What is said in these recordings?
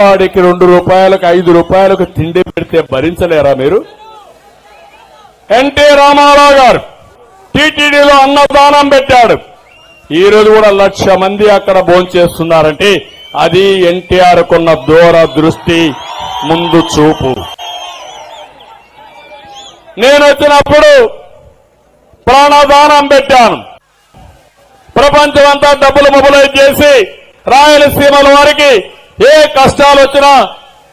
వాడికి రెండు రూపాయలకు ఐదు రూపాయలకు తిండి పెడితే భరించలేరా మీరు? ఎన్టీ రామారావు గారు టీటీడీలో అన్నదానం పెట్టాడు. ఈ రోజు కూడా లక్ష మంది అక్కడ భోంచేస్తున్నారంటే అది ఎన్టీఆర్ కున్న దూర దృష్టి ముందు చూపు. నేను వచ్చినప్పుడు ప్రాణదానం పెట్టాను. ప్రపంచమంతా డబ్బులు మొబలైజ్ చేసి రాయలసీమల వారికి ఏ కష్టాలు వచ్చినా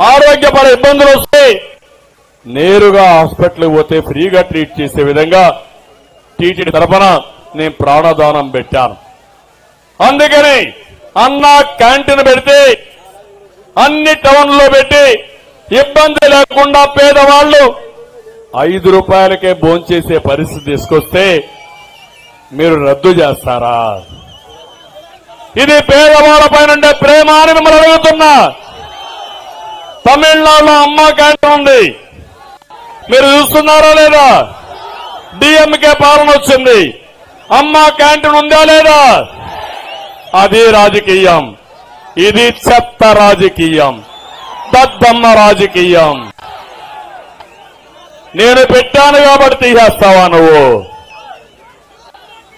ఆరోగ్యపర ఇబ్బందులు వస్తే నేరుగా హాస్పిటల్కి పోతే ఫ్రీగా ట్రీట్ చేసే విధంగా టీటీడీ తరఫున నేను ప్రాణదానం పెట్టాను. అందుకని అన్న క్యాంటీన్ పెడితే అన్ని టౌన్లో పెట్టి ఇబ్బంది లేకుండా పేదవాళ్ళు ఐదు రూపాయలకే భోంచేసే పరిస్థితి తీసుకొస్తే మీరు రద్దు చేస్తారా? ఇది పేదవాళ్ళ పైన ఉండే ప్రేమ అని మిమ్మల్ని అడుగుతున్నా. తమిళనాడులో అమ్మ క్యాంటీన్ ఉంది. మీరు చూస్తున్నారా లేదా? డిఎంకే పాలన వచ్చింది. అమ్మ క్యాంటీన్ ఉందా లేదా? అది రాజకీయం. ఇది చెత్త రాజకీయం. దద్దమ్మ రాజకీయం. నేను పెట్టాను కాబట్టి తీసేస్తావా నువ్వు?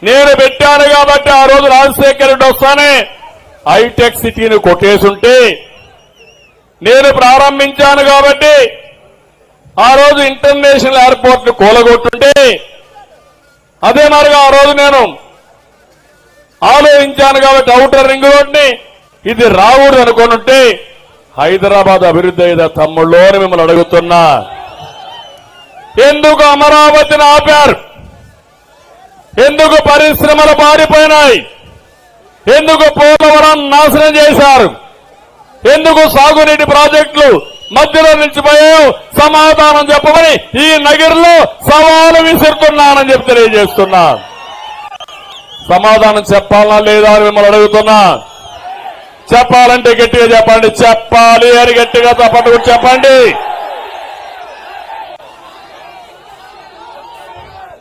నేను పెట్టాను కాబట్టి ఆ రోజు రాజశేఖర్ రెడ్డి వస్తానే. హైటెక్ సిటీని కొట్టేసుంటే నేను ప్రారంభించాను కాబట్టి ఆ రోజు ఇంటర్నేషనల్ ఎయిర్పోర్ట్ను కూలగొట్టుంటే అదే మరిగా ఆ రోజు నేను ఆలోచించాను కాబట్టి అవుటర్ రింగ్ రోడ్ని ఇది రావుడు అనుకోనుంటే హైదరాబాద్ అభివృద్ధి అయ్యేదా తమ్ముళ్ళు మిమ్మల్ని అడుగుతున్నా. ఎందుకు అమరావతిని ఆపారు? ఎందుకు పరిశ్రమలు పారిపోయినాయి? ఎందుకు పోలవరం నాశనం చేశారు? ఎందుకు సాగునీటి ప్రాజెక్టులు మధ్యలో నిలిచిపోయాయో సమాధానం చెప్పమని ఈ నగిరిలో సవాలు విసురుతున్నానని చెప్పి తెలియజేస్తున్నా. సమాధానం చెప్పాలా లేదా అని మిమ్మల్ని అడుగుతున్నా. చెప్పాలంటే గట్టిగా చెప్పండి. చెప్పాలి అని గట్టిగా తప్పట్టు చెప్పండి.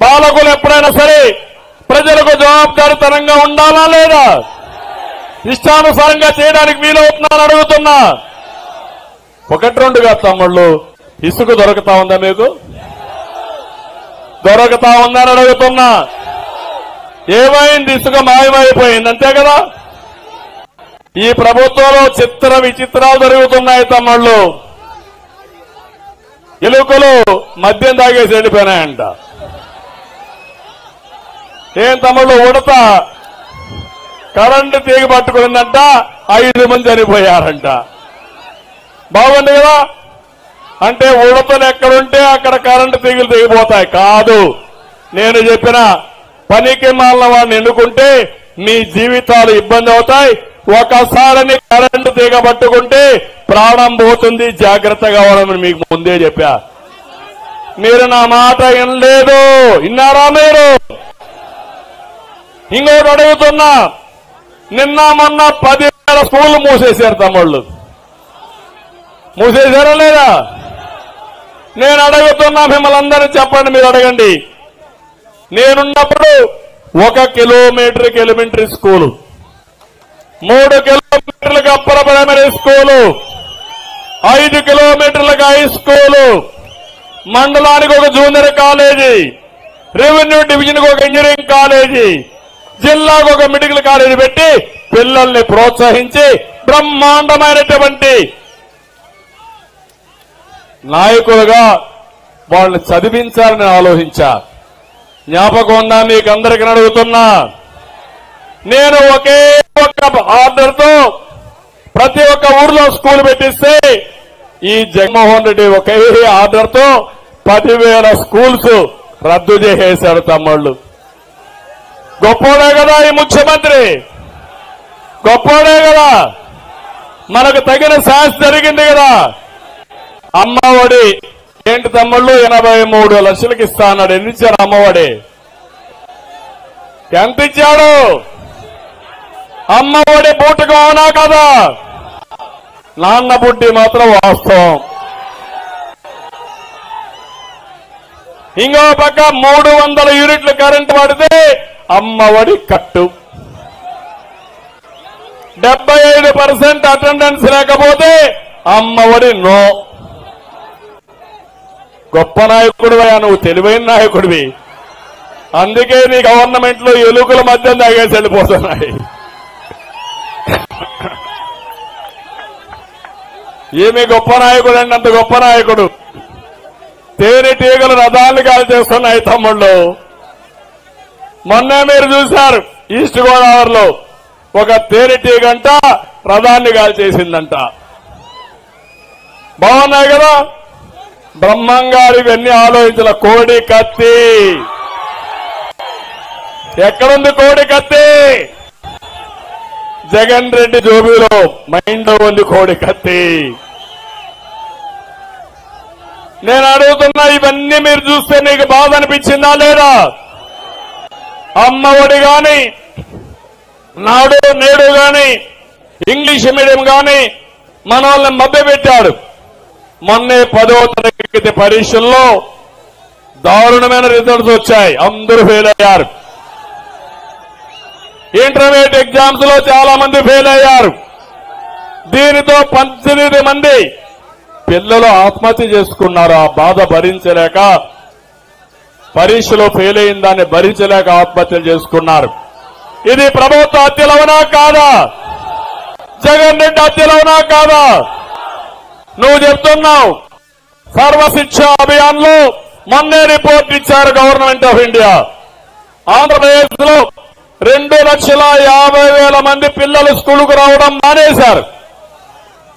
పాలకులు ఎప్పుడైనా సరే ప్రజలకు జవాబుదారితనంగా ఉండాలా లేదా? ఇష్టానుసారంగా చేయడానికి వీలవుతున్నాను అడుగుతున్నా. ఒకటి రెండుగా తమ్ముళ్ళు. ఇసుక దొరకతా ఉందా మీకు? దొరకతా ఉందని అడుగుతున్నా. ఏమైంది? ఇసుక మాయమైపోయింది అంతే కదా? ఈ ప్రభుత్వంలో చిత్ర విచిత్రాలు జరుగుతున్నాయి తమ్ముళ్ళు. ఎలుకలు మద్యం తాగేసి వెళ్ళిపోయినాయంట. ఏం తమలో ఉడత. కరెంటు తీగ పట్టుకునిందంట ఐదు మంది చనిపోయారంట. బాగుంది కదా? అంటే ఉడతలు ఎక్కడుంటే అక్కడ కరెంటు తీగలు తెగిపోతాయి. కాదు. నేను చెప్పిన పనికి మాలిన వాడిని ఎన్నుకుంటే మీ జీవితాలు ఇబ్బంది అవుతాయి. ఒకసారిని కరెంటు తీగ పట్టుకుంటే ప్రాణం పోతుంది. జాగ్రత్తగా ఉండమని మీకు ముందే చెప్పా. మీరు నా మాట వినలేదు. విన్నారా మీరు? ఇంకోటి అడుగుతున్నా. నిన్న మొన్న పదివేల స్కూళ్ళు మూసేశారు తమ్ముళ్ళు. మూసేశారా లేదా? నేను అడుగుతున్నా మిమ్మల్ని అందరూ చెప్పండి మీరు అడగండి. నేనున్నప్పుడు ఒక కిలోమీటర్కి ఎలిమెంటరీ స్కూలు. మూడు కిలోమీటర్లకు అప్పర్ ప్రైమరీ స్కూలు. ఐదు కిలోమీటర్లకు హై స్కూలు. మండలానికి ఒక జూనియర్ కాలేజీ. రెవెన్యూ డివిజన్కి ఒక ఇంజనీరింగ్ కాలేజీ. జిల్లాకు ఒక మెడికల్ కాలేజీ పెట్టి పిల్లల్ని ప్రోత్సహించి బ్రహ్మాండమైనటువంటి నాయకులుగా వాళ్ళని చదివించాలని ఆలోచించా. జ్ఞాపకం ఉందా మీకు అందరికీ అడుగుతున్నా? నేను ఒకే ఒక్క ఆర్డర్తో ప్రతి ఒక్క ఊర్లో స్కూల్ పెట్టిస్తే ఈ జగన్మోహన్ రెడ్డి ఒకే ఆర్డర్తో పదివేల స్కూల్స్ రద్దు చేసేశాడు తమ్ముళ్ళు. గొప్పోడే కదా ఈ ముఖ్యమంత్రి. గొప్పోడే కదా. మనకు తగిన శాస్తి జరిగింది కదా. అమ్మఒడి ఏంటి తమ్ముళ్ళు? ఎనభై మూడు లక్షలకి ఇస్తా అన్నాడు ఎన్ని ఇచ్చాడు అమ్మఒడి ఎంత ఇచ్చాడు? అమ్మఒడి పూటకు అవునా కదా? నాన్న బుడ్డి మాత్రం వాస్తవం. ఇంకో పక్క మూడు వందల యూనిట్లు కరెంట్ పడితే అమ్మఒడి కట్టు. డెబ్బై ఐదు పర్సెంట్ అటెండెన్స్ లేకపోతే అమ్మఒడి నో. గొప్ప నాయకుడివయ్యా నువ్వు తెలివైన నాయకుడివి. అందుకే నీ గవర్నమెంట్లో ఎలుకల మధ్య తాగేసి వెళ్ళిపోతున్నాయి. ఏమి గొప్ప నాయకుడు అండి అంత గొప్ప నాయకుడు. తేనెటీగలు రథాలు కాల్ చేస్తున్నాయి తమ్ముళ్ళు. మొన్న మీరు చూశారు ఈస్ట్ గోదావరిలో ఒక తేనెటీగంట రథాన్ని కాల్ చేసిందంట బాగున్నాయి కదా? బ్రహ్మంగారు ఇవన్నీ ఆలోచించిన కోడి కత్తి. ఎక్కడుంది కోడి కత్తి? జగన్ రెడ్డి జోబీలో మైండ్లో ఉంది కోడి కత్తి. నేను అడుగుతున్నా ఇవన్నీ మీరు చూస్తే నీకు బాధ అనిపించిందా లేదా? అమ్మ ఒడి కానీ నాడు నేడు కానీ ఇంగ్లీష్ మీడియం కానీ మన వాళ్ళని మభ్యపెట్టాడు. మొన్నే పదో తరగతి పరీక్షల్లో దారుణమైన రిజల్ట్స్ వచ్చాయి. అందరూ ఫెయిల్ అయ్యారు. ఇంటర్మీడియట్ ఎగ్జామ్స్లో చాలా మంది ఫెయిల్ అయ్యారు. దీనితో పద్దెనిమిది మంది పిల్లలు ఆత్మహత్య చేసుకున్నారు. ఆ బాధ భరించలేక పరీక్షలో ఫెయిల్ అయిన దాన్ని భరించలేక ఆత్మహత్యలు చేసుకున్నారు. ఇది ప్రభుత్వ హత్యలవనా కాదా? జగన్ రెడ్డి హత్యలవనా కాదా? నువ్వు చెప్తున్నావు సర్వశిక్ష అభియాన్లో మొన్నే రిపోర్ట్ ఇచ్చారు గవర్నమెంట్ ఆఫ్ ఇండియా. ఆంధ్రప్రదేశ్లో రెండు లక్షల యాభై వేల మంది పిల్లలు స్కూలుకు రావడం మానేశారు.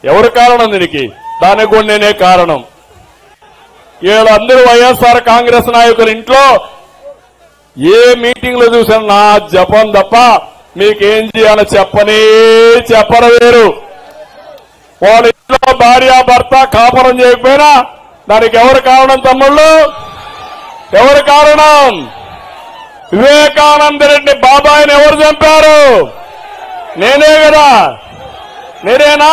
ఎవరు కారణం దీనికి? దానికి కూడా నేనే కారణం. వీళ్ళందరూ వైఎస్ఆర్ కాంగ్రెస్ నాయకుల ఇంట్లో ఏ మీటింగ్లో చూసాను నా జపం తప్ప మీకేం చేయాలో చెప్పనే చెప్పరు వేరు. వాళ్ళ ఇంట్లో భార్య భర్త కాపురం చేయకపోయినా దానికి ఎవరు కారణం తమ్ముళ్ళు? ఎవరు కారణం? వివేకానంద రెడ్డి బాబాయిని ఎవరు చంపారు? నేనే కదా. నేనేనా?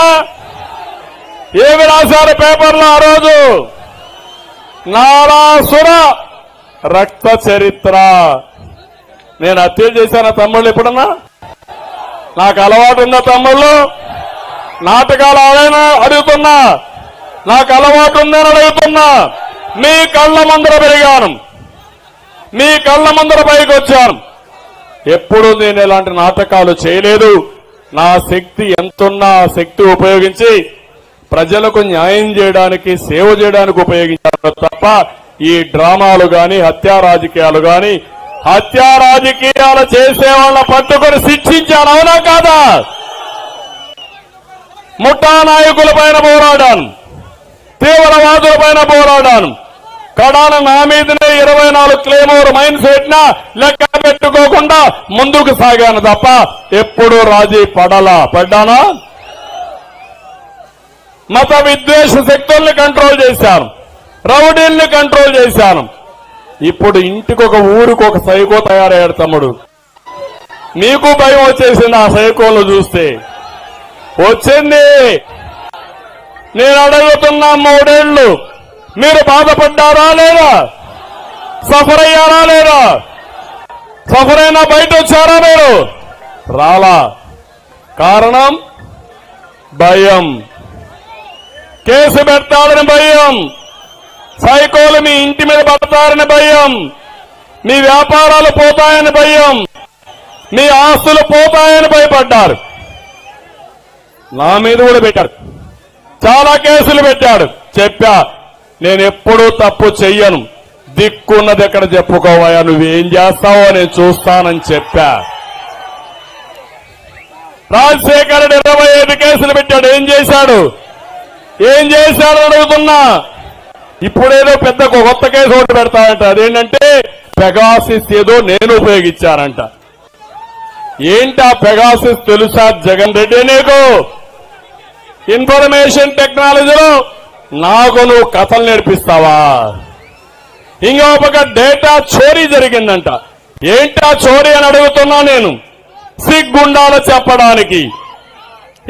ఏమి రాశారు పేపర్లో ఆ రోజు? నారాసుర రక్త చరిత్ర. నేను హత్య చేశానా తమ్ముళ్ళు ఎప్పుడన్నా? నాకు అలవాటు ఉందా తమ్ముళ్ళు? నాటకాలు ఆడైనా అడుగుతున్నా? నాకు అలవాటు ఉందని అడుగుతున్నా? మీ కళ్ళ ముందర పెరిగాను. మీ కళ్ళ ముందర పైకి వచ్చాను. ఎప్పుడు నేను ఇలాంటి నాటకాలు చేయలేదు. నా శక్తి ఎంతున్నా శక్తి ఉపయోగించి ప్రజలకు న్యాయం చేయడానికి సేవ చేయడానికి ఉపయోగించారు తప్ప ఈ డ్రామాలు గాని హత్యా రాజకీయాలు గాని హత్యా రాజకీయాలు చేసే వాళ్ళ పట్టుకొని శిక్షించాను అవునా కాదా? ముఠా నాయకుల పైన పోరాడాను. తీవ్రవాదుల పైన పోరాడాను. కడాన నా మీదనే ఇరవై నాలుగు క్లేమోర్ మైన్స్ పెట్టినా లెక్క పెట్టుకోకుండా ముందుకు సాగాను తప్ప ఎప్పుడు రాజీ పడలా. పడ్డానా? మత విద్వేష శక్తుల్ని కంట్రోల్ చేశాను. రౌడీల్ని కంట్రోల్ చేశాను. ఇప్పుడు ఇంటికి ఒక ఊరికి ఒక సైకో తయారయ్యాడు తమ్ముడు. మీకు భయం వచ్చేసింది ఆ సైకోలు చూస్తే. వచ్చింది. నేను అడుగుతున్నా మూడేళ్ళు మీరు బాధపడ్డారా లేదా? సఫర్ అయ్యారా లేదా? సఫర్ అయినా బయట వచ్చారా మీరు? రాలా. కారణం భయం. కేసు పెడతాడని భయం. సైకోలు మీ ఇంటి మీద పడతారని భయం. మీ వ్యాపారాలు పోతాయని భయం. మీ ఆస్తులు పోతాయని భయపడ్డారు. నా మీద కూడా పెట్టారు. చాలా కేసులు పెట్టాడు చెప్పా నేను ఎప్పుడూ తప్పు చెయ్యను. దిక్కున్నది ఎక్కడ చెప్పుకోవా నువ్వేం చేస్తావో నేను చూస్తానని చెప్పా. రాజశేఖర్ రెడ్డి ఇరవై ఐదు కేసులు పెట్టాడు. ఏం చేశాడు? ఏం చేశాడు అడుగుతున్నా. ఇప్పుడేదో పెద్ద కొత్త కేసు ఒకటి పెడతాడంట అదేంటంటే పెగాసిస్ ఏదో నేను ఉపయోగించానంట ఏంటి ఆ పెగాసిస్ తెలుసా? జగన్ రెడ్డి నీకు? ఇన్ఫర్మేషన్ టెక్నాలజీలో నాకు నువ్వు కథలు నేర్పిస్తావా? ఇంకా ఒక డేటా చోరీ జరిగిందంట. ఏంటి ఆ చోరీ అని అడుగుతున్నా నేను? సిగ్గుండాల చెప్పడానికి?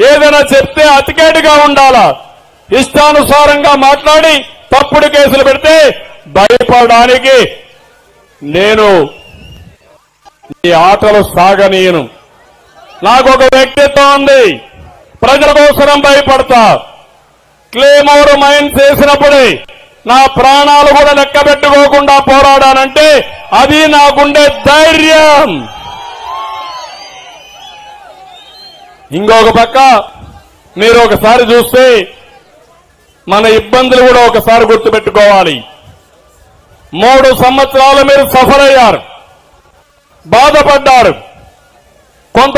ఏదైనా చెప్తే అతికేటుగా ఉండాలా? ఇష్టానుసారంగా మాట్లాడి తప్పుడు కేసులు పెడితే భయపడడానికి నేను ఈ ఆటలు సాగనీయను. నాకు ఒక వ్యక్తిత్వం ఉంది. ప్రజల కోసరం భయపడతా. క్లేమోర్ మైన్ చేసినప్పుడే నా ప్రాణాలు కూడా లెక్క పెట్టుకోకుండా పోరాడానంటే అది నాకుండే ధైర్యం. ఇంకొక పక్క మీరు ఒకసారి చూస్తే మన ఇబ్బందులు కూడా ఒకసారి గుర్తుపెట్టుకోవాలి. మూడు సంవత్సరాలు మీరు సఫర్ అయ్యారు బాధపడ్డారు. కొంత